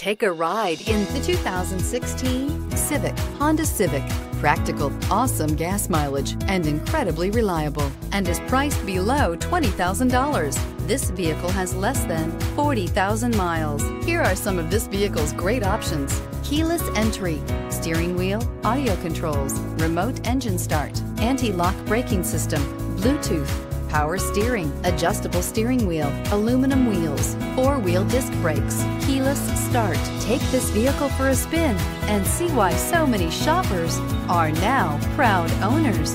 Take a ride in the 2016 Civic, Honda Civic. Practical, awesome gas mileage, and incredibly reliable, and is priced below $20,000. This vehicle has less than 40,000 miles. Here are some of this vehicle's great options keyless entry, steering wheel, audio controls, remote engine start, anti lock braking system, Bluetooth power steering, adjustable steering wheel, aluminum wheels, four-wheel disc brakes, keyless start. Take this vehicle for a spin and see why so many shoppers are now proud owners.